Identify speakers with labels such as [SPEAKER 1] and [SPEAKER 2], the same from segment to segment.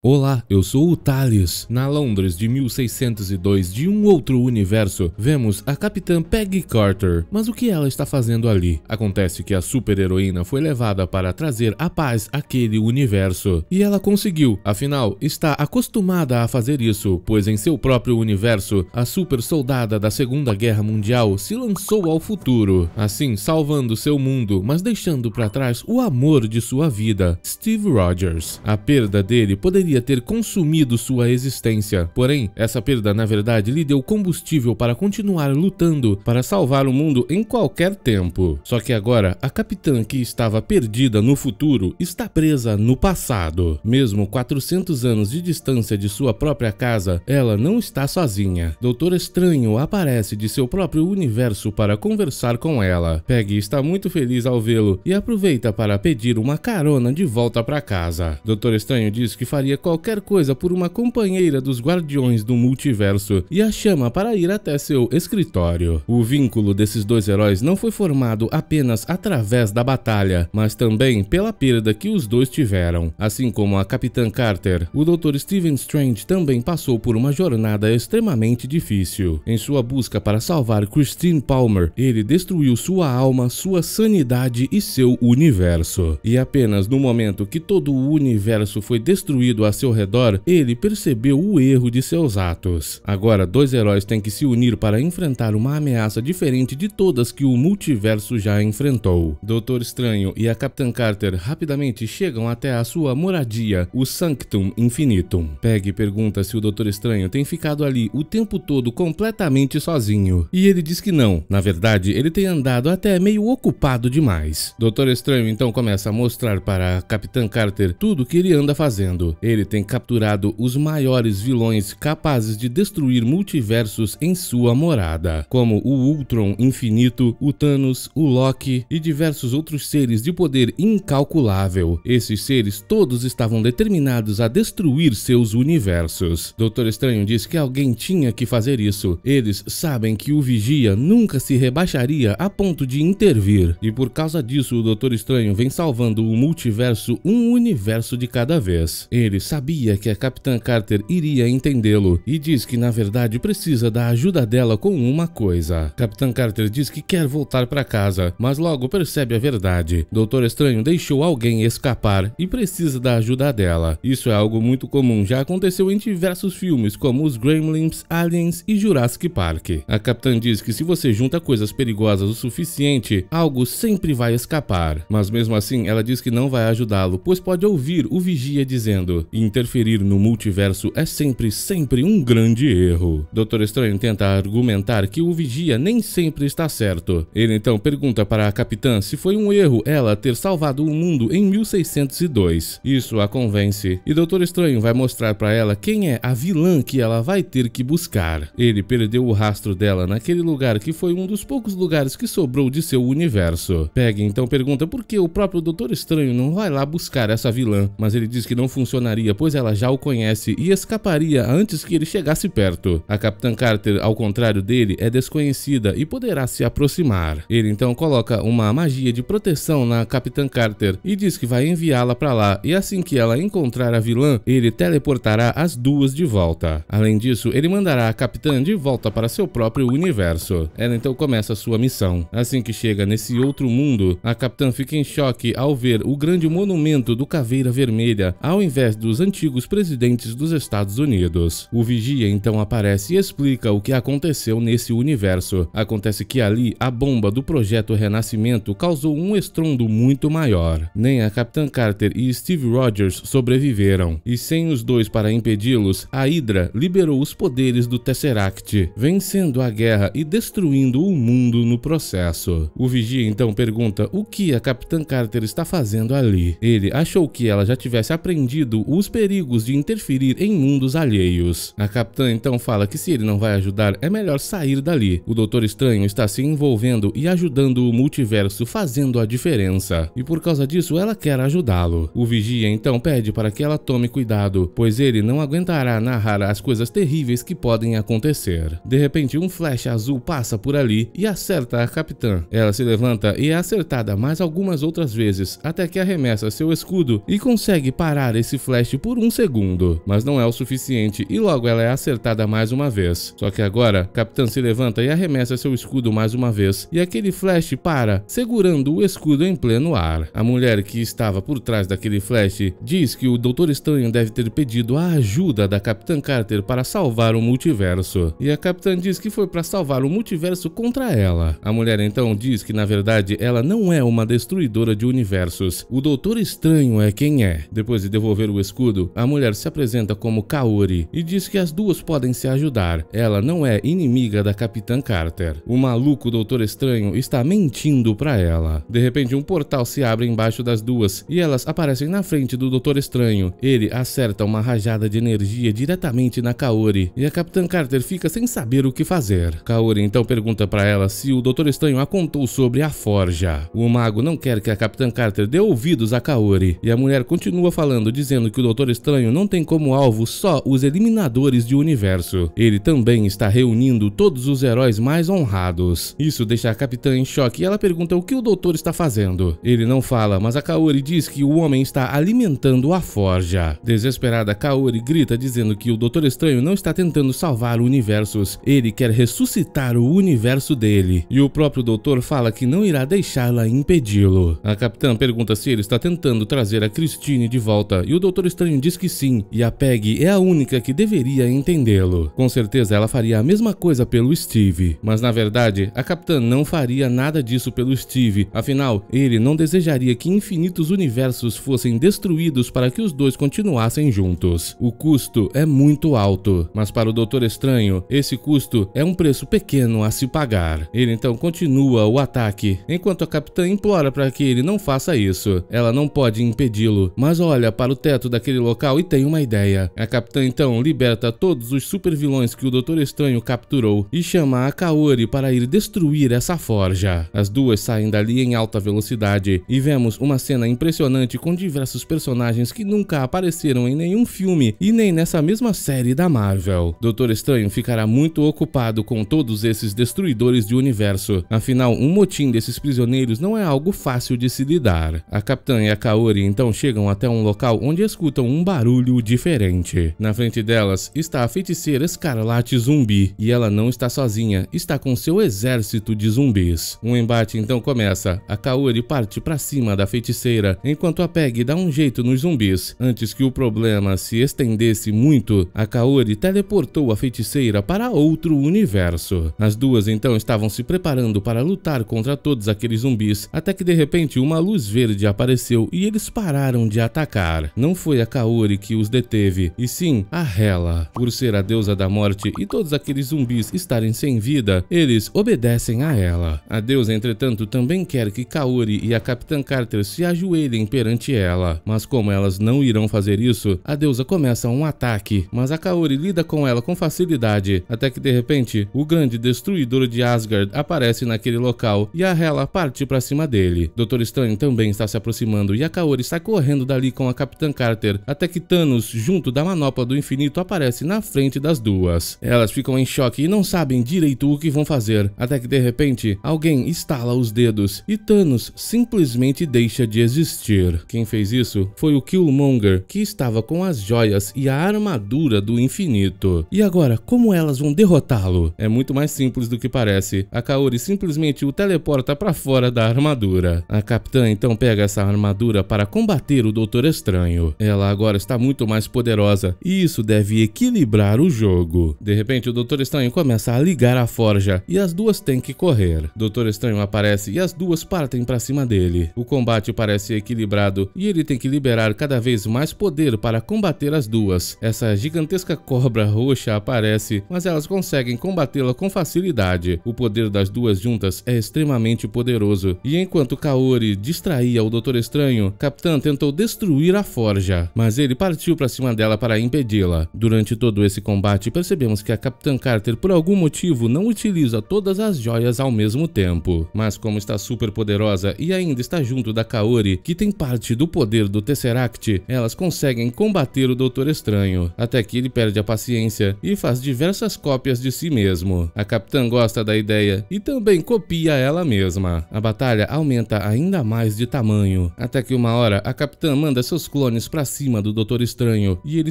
[SPEAKER 1] Olá, eu sou o Thales. Na Londres de 1602, de um outro universo, vemos a Capitã Peggy Carter. Mas o que ela está fazendo ali? Acontece que a super-heroína foi levada para trazer a paz àquele universo. E ela conseguiu, afinal, está acostumada a fazer isso, pois em seu próprio universo, a super soldada da Segunda Guerra Mundial se lançou ao futuro, assim salvando seu mundo, mas deixando para trás o amor de sua vida, Steve Rogers. A perda dele poderia poderia ter consumido sua existência. Porém, essa perda na verdade lhe deu combustível para continuar lutando para salvar o mundo em qualquer tempo. Só que agora, a capitã que estava perdida no futuro está presa no passado. Mesmo 400 anos de distância de sua própria casa, ela não está sozinha. Doutor Estranho aparece de seu próprio universo para conversar com ela. Peggy está muito feliz ao vê-lo e aproveita para pedir uma carona de volta para casa. Doutor Estranho diz que faria qualquer coisa por uma companheira dos Guardiões do Multiverso e a chama para ir até seu escritório. O vínculo desses dois heróis não foi formado apenas através da batalha, mas também pela perda que os dois tiveram. Assim como a Capitã Carter, o Dr. Stephen Strange também passou por uma jornada extremamente difícil. Em sua busca para salvar Christine Palmer, ele destruiu sua alma, sua sanidade e seu universo. E apenas no momento que todo o universo foi destruído a seu redor, ele percebeu o erro de seus atos. Agora, dois heróis têm que se unir para enfrentar uma ameaça diferente de todas que o multiverso já enfrentou. Doutor Estranho e a Capitã Carter rapidamente chegam até a sua moradia, o Sanctum Infinitum. Peggy pergunta se o Doutor Estranho tem ficado ali o tempo todo completamente sozinho. E ele diz que não. Na verdade, ele tem andado até meio ocupado demais. Doutor Estranho então começa a mostrar para a Capitã Carter tudo que ele anda fazendo. Ele ele tem capturado os maiores vilões capazes de destruir multiversos em sua morada, como o Ultron Infinito, o Thanos, o Loki e diversos outros seres de poder incalculável. Esses seres todos estavam determinados a destruir seus universos. Doutor Estranho diz que alguém tinha que fazer isso. Eles sabem que o Vigia nunca se rebaixaria a ponto de intervir, e por causa disso o Doutor Estranho vem salvando o multiverso um universo de cada vez. Eles sabia que a Capitã Carter iria entendê-lo e diz que na verdade precisa da ajuda dela com uma coisa. Capitã Carter diz que quer voltar para casa, mas logo percebe a verdade. Doutor Estranho deixou alguém escapar e precisa da ajuda dela. Isso é algo muito comum, já aconteceu em diversos filmes como os Gremlins, Aliens e Jurassic Park. A Capitã diz que se você junta coisas perigosas o suficiente, algo sempre vai escapar. Mas mesmo assim, ela diz que não vai ajudá-lo, pois pode ouvir o vigia dizendo: interferir no multiverso é sempre, sempre um grande erro. Doutor Estranho tenta argumentar que o Vigia nem sempre está certo. Ele então pergunta para a capitã se foi um erro ela ter salvado o mundo em 1602. Isso a convence, e Doutor Estranho vai mostrar para ela quem é a vilã que ela vai ter que buscar. Ele perdeu o rastro dela naquele lugar que foi um dos poucos lugares que sobrou de seu universo. Peggy então pergunta por que o próprio Doutor Estranho não vai lá buscar essa vilã, mas ele diz que não funcionaria pois ela já o conhece e escaparia antes que ele chegasse perto. A Capitã Carter, ao contrário dele, é desconhecida e poderá se aproximar. Ele então coloca uma magia de proteção na Capitã Carter e diz que vai enviá-la para lá e assim que ela encontrar a vilã, ele teleportará as duas de volta. Além disso, ele mandará a Capitã de volta para seu próprio universo. Ela então começa sua missão. Assim que chega nesse outro mundo, a Capitã fica em choque ao ver o grande monumento do Caveira Vermelha, ao invés dos dos antigos presidentes dos Estados Unidos. O Vigia então aparece e explica o que aconteceu nesse universo. Acontece que ali a bomba do projeto Renascimento causou um estrondo muito maior. Nem a Capitã Carter e Steve Rogers sobreviveram, e sem os dois para impedi-los, a Hydra liberou os poderes do Tesseract, vencendo a guerra e destruindo o mundo no processo. O Vigia então pergunta o que a Capitã Carter está fazendo ali. Ele achou que ela já tivesse aprendido os perigos de interferir em mundos alheios. A capitã então fala que se ele não vai ajudar, é melhor sair dali. O Doutor Estranho está se envolvendo e ajudando o multiverso, fazendo a diferença. E por causa disso, ela quer ajudá-lo. O Vigia então pede para que ela tome cuidado, pois ele não aguentará narrar as coisas terríveis que podem acontecer. De repente, um flash azul passa por ali e acerta a capitã. Ela se levanta e é acertada mais algumas outras vezes, até que arremessa seu escudo e consegue parar esse flash por um segundo, mas não é o suficiente e logo ela é acertada mais uma vez. Só que agora, Capitã se levanta e arremessa seu escudo mais uma vez, e aquele flash para, segurando o escudo em pleno ar. A mulher que estava por trás daquele flash diz que o Doutor Estranho deve ter pedido a ajuda da Capitã Carter para salvar o multiverso, e a Capitã diz que foi para salvar o multiverso contra ela. A mulher então diz que na verdade ela não é uma destruidora de universos, o Doutor Estranho é quem é. Depois de devolver o escudo, a mulher se apresenta como Kaori e diz que as duas podem se ajudar. Ela não é inimiga da Capitã Carter. O maluco Doutor Estranho está mentindo para ela. De repente, um portal se abre embaixo das duas e elas aparecem na frente do Doutor Estranho. Ele acerta uma rajada de energia diretamente na Kaori e a Capitã Carter fica sem saber o que fazer. Kaori então pergunta para ela se o Doutor Estranho a contou sobre a forja. O mago não quer que a Capitã Carter dê ouvidos a Kaori e a mulher continua falando dizendo que o Doutor Estranho não tem como alvo só os eliminadores de universo. Ele também está reunindo todos os heróis mais honrados. Isso deixa a Capitã em choque e ela pergunta o que o doutor está fazendo. Ele não fala, mas a Kaori diz que o homem está alimentando a forja. Desesperada, Kaori grita dizendo que o Doutor Estranho não está tentando salvar universos, ele quer ressuscitar o universo dele. E o próprio doutor fala que não irá deixá-la impedi-lo. A Capitã pergunta se ele está tentando trazer a Christine de volta e o Doutor Estranho diz que sim, e a Peg é a única que deveria entendê-lo. Com certeza ela faria a mesma coisa pelo Steve, mas na verdade a Capitã não faria nada disso pelo Steve, afinal ele não desejaria que infinitos universos fossem destruídos para que os dois continuassem juntos. O custo é muito alto, mas para o Doutor Estranho, esse custo é um preço pequeno a se pagar. Ele então continua o ataque, enquanto a Capitã implora para que ele não faça isso. Ela não pode impedi-lo, mas olha para o teto daquele local e tem uma ideia. A Capitã então liberta todos os supervilões que o Doutor Estranho capturou e chama a Kaori para ir destruir essa forja. As duas saem dali em alta velocidade e vemos uma cena impressionante com diversos personagens que nunca apareceram em nenhum filme e nem nessa mesma série da Marvel. Doutor Estranho ficará muito ocupado com todos esses destruidores de universo, afinal um motim desses prisioneiros não é algo fácil de se lidar. A Capitã e a Kaori então chegam até um local onde escutam um barulho diferente. Na frente delas está a feiticeira Escarlate Zumbi e ela não está sozinha, está com seu exército de zumbis. Um embate então começa. A Kaori parte para cima da feiticeira, enquanto a Peg dá um jeito nos zumbis. Antes que o problema se estendesse muito, a Kaori teleportou a feiticeira para outro universo. As duas então estavam se preparando para lutar contra todos aqueles zumbis, até que de repente uma luz verde apareceu e eles pararam de atacar. Não foi a Kaori que os deteve, e sim a Hela. Por ser a deusa da morte e todos aqueles zumbis estarem sem vida, eles obedecem a ela. A deusa, entretanto, também quer que Kaori e a Capitã Carter se ajoelhem perante ela, mas como elas não irão fazer isso, a deusa começa um ataque, mas a Kaori lida com ela com facilidade, até que de repente, o grande destruidor de Asgard aparece naquele local e a Hela parte para cima dele. Doutor Estranho também está se aproximando e a Kaori sai correndo dali com a Capitã Carter, até que Thanos, junto da manopla do infinito, aparece na frente das duas. Elas ficam em choque e não sabem direito o que vão fazer, até que de repente, alguém estala os dedos e Thanos simplesmente deixa de existir. Quem fez isso foi o Killmonger, que estava com as joias e a armadura do infinito. E agora, como elas vão derrotá-lo? É muito mais simples do que parece. A Kaori simplesmente o teleporta para fora da armadura. A capitã então pega essa armadura para combater o Doutor Estranho. Ela agora está muito mais poderosa e isso deve equilibrar o jogo. De repente, o Doutor Estranho começa a ligar a forja e as duas têm que correr. Doutor Estranho aparece e as duas partem para cima dele. O combate parece equilibrado e ele tem que liberar cada vez mais poder para combater as duas. Essa gigantesca cobra roxa aparece, mas elas conseguem combatê-la com facilidade. O poder das duas juntas é extremamente poderoso, e enquanto Kaori distraía o Doutor Estranho, Capitã tentou destruir a forja, mas ele partiu para cima dela para impedi-la. Durante todo esse combate, percebemos que a Capitã Carter, por algum motivo, não utiliza todas as joias ao mesmo tempo. Mas como está super poderosa e ainda está junto da Kaori, que tem parte do poder do Tesseract, elas conseguem combater o Doutor Estranho, até que ele perde a paciência e faz diversas cópias de si mesmo. A Capitã gosta da ideia e também copia ela mesma. A batalha aumenta ainda mais de tamanho, até que uma hora a Capitã manda seus clones para cima cima do Doutor Estranho e ele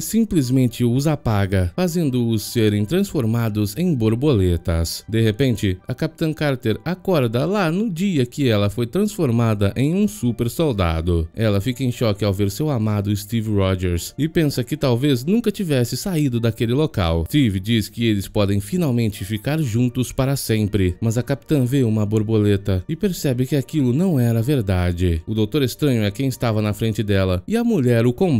[SPEAKER 1] simplesmente os apaga, fazendo-os serem transformados em borboletas. De repente, a Capitã Carter acorda lá no dia que ela foi transformada em um super soldado. Ela fica em choque ao ver seu amado Steve Rogers e pensa que talvez nunca tivesse saído daquele local. Steve diz que eles podem finalmente ficar juntos para sempre, mas a Capitã vê uma borboleta e percebe que aquilo não era verdade. O Doutor Estranho é quem estava na frente dela e a mulher o combate.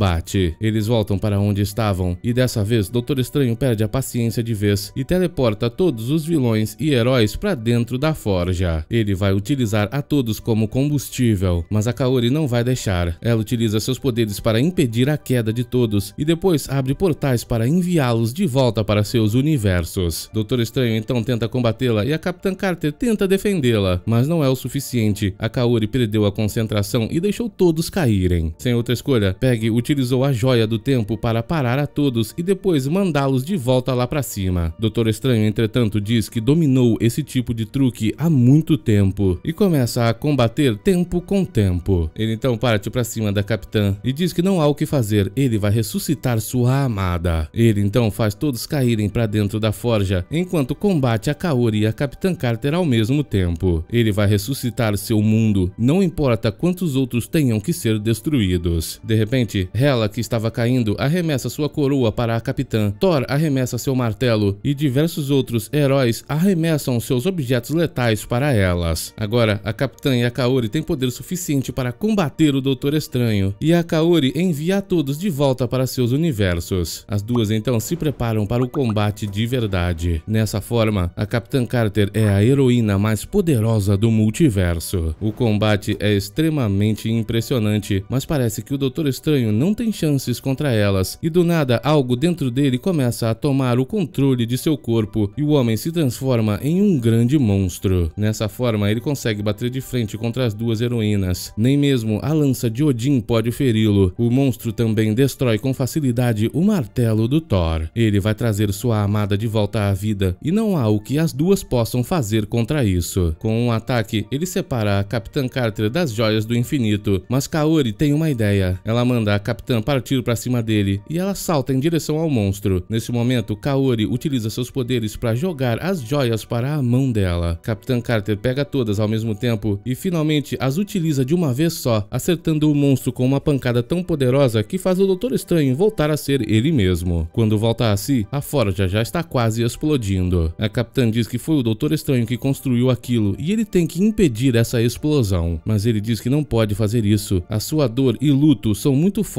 [SPEAKER 1] Eles voltam para onde estavam e dessa vez Doutor Estranho perde a paciência de vez e teleporta todos os vilões e heróis para dentro da forja. Ele vai utilizar a todos como combustível, mas a Kaori não vai deixar. Ela utiliza seus poderes para impedir a queda de todos e depois abre portais para enviá-los de volta para seus universos. Doutor Estranho então tenta combatê-la e a Capitã Carter tenta defendê-la, mas não é o suficiente. A Kaori perdeu a concentração e deixou todos caírem. Sem outra escolha, Peg utilizou a joia do tempo para parar a todos e depois mandá-los de volta lá para cima. Doutor Estranho, entretanto, diz que dominou esse tipo de truque há muito tempo e começa a combater tempo com tempo. Ele então parte para cima da capitã e diz que não há o que fazer, ele vai ressuscitar sua amada. Ele então faz todos caírem para dentro da forja enquanto combate a Kaori e a Capitã Carter ao mesmo tempo. Ele vai ressuscitar seu mundo, não importa quantos outros tenham que ser destruídos. De repente, Hela, que estava caindo, arremessa sua coroa para a capitã. Thor arremessa seu martelo e diversos outros heróis arremessam seus objetos letais para elas. Agora, a capitã e a Kaori têm poder suficiente para combater o Doutor Estranho, e a Kaori envia a todos de volta para seus universos. As duas então se preparam para o combate de verdade. Nessa forma, a Capitã Carter é a heroína mais poderosa do multiverso. O combate é extremamente impressionante, mas parece que o Doutor Estranho não tem chances contra elas, e do nada algo dentro dele começa a tomar o controle de seu corpo e o homem se transforma em um grande monstro. Nessa forma, ele consegue bater de frente contra as duas heroínas. Nem mesmo a lança de Odin pode feri-lo. O monstro também destrói com facilidade o martelo do Thor. Ele vai trazer sua amada de volta à vida e não há o que as duas possam fazer contra isso. Com um ataque, ele separa a Capitã Carter das joias do infinito, mas Kaori tem uma ideia. Ela manda a Capitã partir para cima dele e ela salta em direção ao monstro. Nesse momento, Kaori utiliza seus poderes para jogar as joias para a mão dela. Capitã Carter pega todas ao mesmo tempo e finalmente as utiliza de uma vez só, acertando o monstro com uma pancada tão poderosa que faz o Doutor Estranho voltar a ser ele mesmo. Quando volta a si, a forja já está quase explodindo. A Capitã diz que foi o Doutor Estranho que construiu aquilo e ele tem que impedir essa explosão, mas ele diz que não pode fazer isso. A sua dor e luto são muito fortes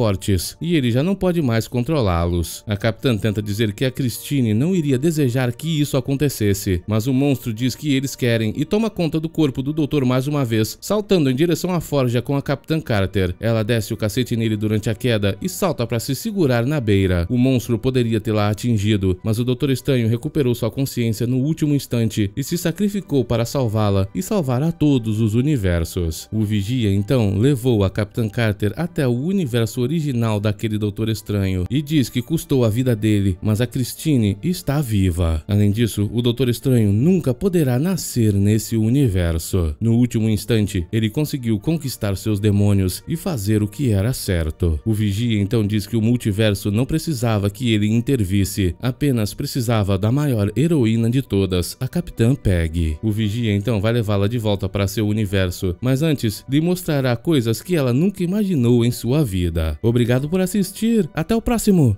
[SPEAKER 1] e ele já não pode mais controlá-los. A Capitã tenta dizer que a Christine não iria desejar que isso acontecesse, mas o monstro diz que eles querem e toma conta do corpo do doutor mais uma vez, saltando em direção à forja com a Capitã Carter. Ela desce o cacete nele durante a queda e salta para se segurar na beira. O monstro poderia tê-la atingido, mas o Doutor Estranho recuperou sua consciência no último instante e se sacrificou para salvá-la e salvar a todos os universos. O Vigia então levou a Capitã Carter até o universo original daquele Doutor Estranho e diz que custou a vida dele, mas a Christine está viva. Além disso, o Doutor Estranho nunca poderá nascer nesse universo. No último instante, ele conseguiu conquistar seus demônios e fazer o que era certo. O Vigia então diz que o multiverso não precisava que ele intervisse, apenas precisava da maior heroína de todas, a Capitã Peg. O Vigia então vai levá-la de volta para seu universo, mas antes lhe mostrará coisas que ela nunca imaginou em sua vida. Obrigado por assistir, até o próximo!